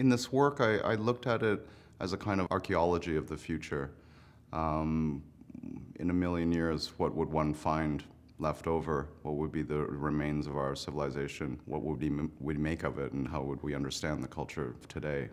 In this work, I, I looked at it as a kind of archaeology of the future. Um, in a million years, what would one find left over? What would be the remains of our civilization? What would we, make of it, and how would we understand the culture of today?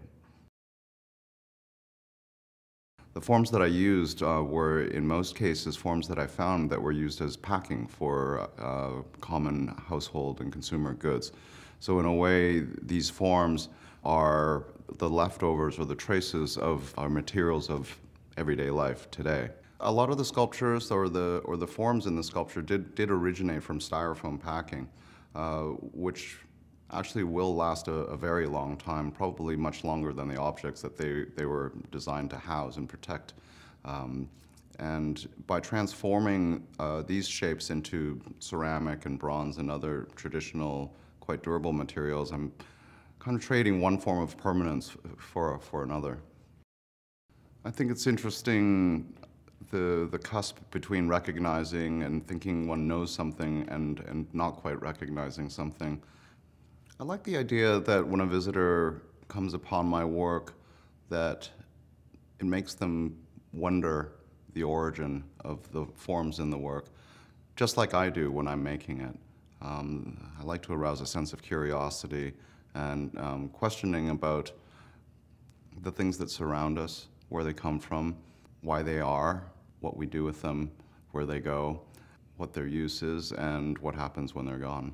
The forms that I used uh, were, in most cases, forms that I found that were used as packing for uh, common household and consumer goods. So in a way, these forms are the leftovers or the traces of our materials of everyday life today. A lot of the sculptures or the, or the forms in the sculpture did, did originate from styrofoam packing, uh, which actually will last a, a, very long time, probably much longer than the objects that they, they were designed to house and protect. Um, and by transforming uh, these shapes into ceramic and bronze and other traditional, quite durable materials, I'm kind of trading one form of permanence for, for another. I think it's interesting the, the cusp between recognizing and thinking one knows something and, and not quite recognizing something. I like the idea that when a visitor comes upon my work that it makes them wonder the origin of the forms in the work, just like I do when I'm making it. Um, I like to arouse a sense of curiosity and um, questioning about the things that surround us, where they come from, why they are, what we do with them, where they go, what their use is, and what happens when they're gone.